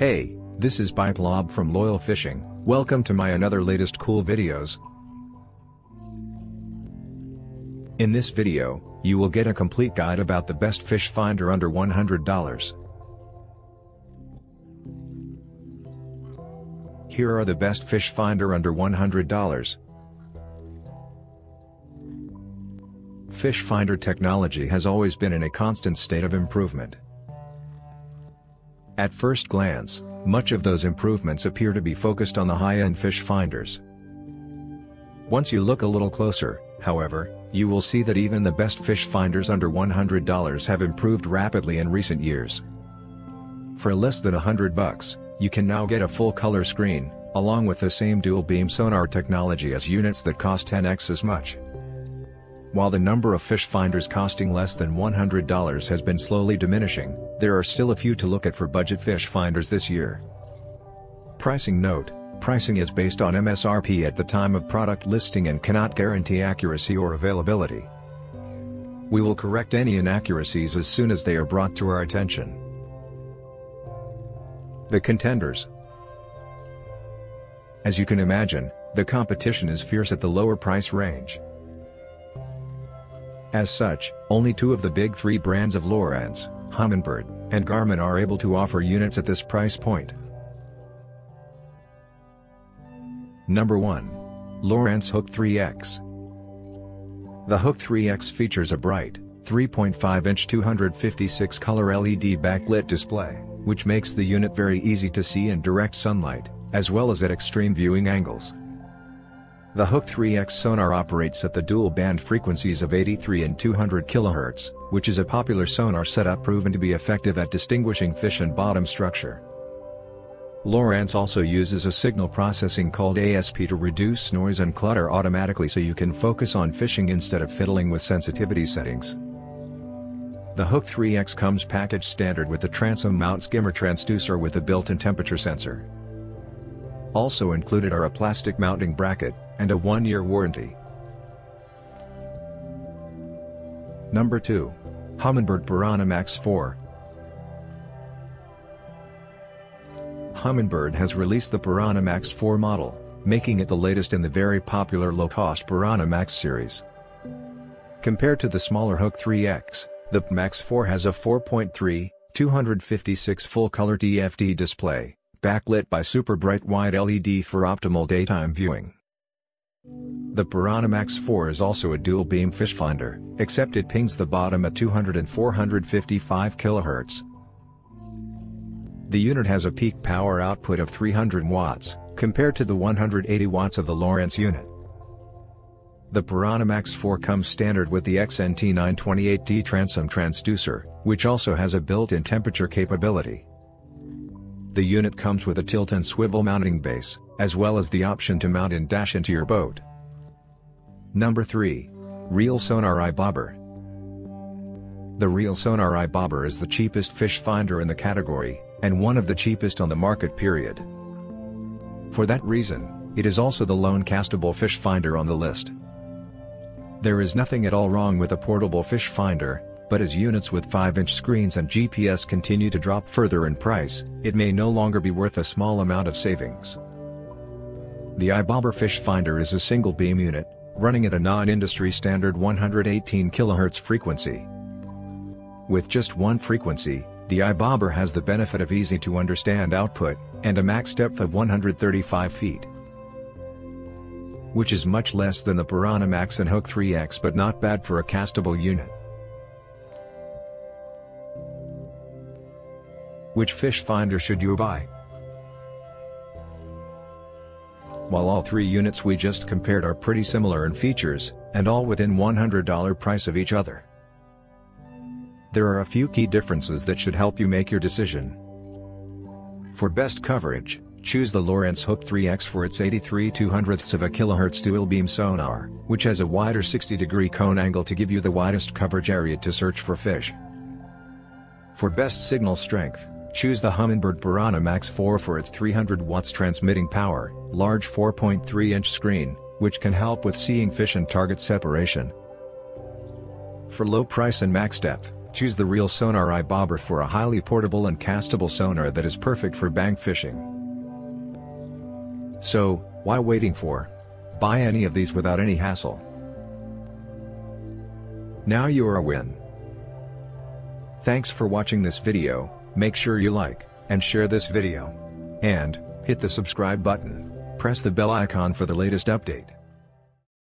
Hey, this is Biplob from Loyal Fishing, welcome to my another latest cool videos. In this video, you will get a complete guide about the best fish finder under $100. Here are the best fish finder under $100. Fish finder technology has always been in a constant state of improvement. At first glance, much of those improvements appear to be focused on the high-end fish finders. Once you look a little closer, however, you will see that even the best fish finders under $100 have improved rapidly in recent years. For less than 100 bucks, you can now get a full color screen, along with the same dual beam sonar technology as units that cost 10x as much. While the number of fish finders costing less than $100 has been slowly diminishing, there are still a few to look at for budget fish finders this year. Pricing note, pricing is based on MSRP at the time of product listing and cannot guarantee accuracy or availability. We will correct any inaccuracies as soon as they are brought to our attention. The contenders As you can imagine, the competition is fierce at the lower price range. As such, only two of the big three brands of Lowrance, Humminbird, and Garmin are able to offer units at this price point. Number 1. Lowrance Hook 3X. The Hook 3X features a bright, 3.5-inch 256-color LED backlit display, which makes the unit very easy to see in direct sunlight, as well as at extreme viewing angles. The Hook 3X sonar operates at the dual band frequencies of 83 and 200 kHz, which is a popular sonar setup proven to be effective at distinguishing fish and bottom structure. Lowrance also uses a signal processing called ASP to reduce noise and clutter automatically so you can focus on fishing instead of fiddling with sensitivity settings. The Hook 3X comes packaged standard with the transom mount skimmer transducer with a built-in temperature sensor. Also included are a plastic mounting bracket, and a one-year warranty. Number 2. Humminbird Piranha Max 4 Humminbird has released the Piranha Max 4 model, making it the latest in the very popular low-cost Piranha Max series. Compared to the smaller Hook 3X, the Max 4 has a 4.3, 256 full-color TFT display, backlit by super bright white LED for optimal daytime viewing. The Piranha Max 4 is also a dual beam fish finder, except it pings the bottom at 200 and 455 kHz. The unit has a peak power output of 300 watts, compared to the 180 watts of the Lowrance unit. The Piranha Max 4 comes standard with the XNT928D transom transducer, which also has a built-in temperature capability. The unit comes with a tilt and swivel mounting base, as well as the option to mount and dash into your boat. Number 3. ReelSonar iBobber. The ReelSonar iBobber is the cheapest fish finder in the category, and one of the cheapest on the market period. For that reason, it is also the lone castable fish finder on the list. There is nothing at all wrong with a portable fish finder, but as units with 5-inch screens and GPS continue to drop further in price, it may no longer be worth a small amount of savings. The iBobber Fish Finder is a single beam unit, running at a non-industry standard 118 kHz frequency. With just one frequency, the iBobber has the benefit of easy to understand output, and a max depth of 135 feet. Which is much less than the Piranha Max and Hook 3X but not bad for a castable unit. Which fish finder should you buy? While all three units we just compared are pretty similar in features, and all within $100 price of each other. There are a few key differences that should help you make your decision. For best coverage, choose the Lowrance Hook 3X for its 83 200ths of a kilohertz dual beam sonar, which has a wider 60 degree cone angle to give you the widest coverage area to search for fish. For best signal strength, Choose the Humminbird Piranha Max 4 for its 300 watts transmitting power, large 4.3 inch screen, which can help with seeing fish and target separation. For low price and max depth, Choose the ReelSonar Eye Bobber for a highly portable and castable sonar that is perfect for bank fishing. So, why waiting for? Buy any of these without any hassle. Now you are a win. Thanks for watching this video, make sure you like, and share this video. And, hit the subscribe button, press the bell icon for the latest update.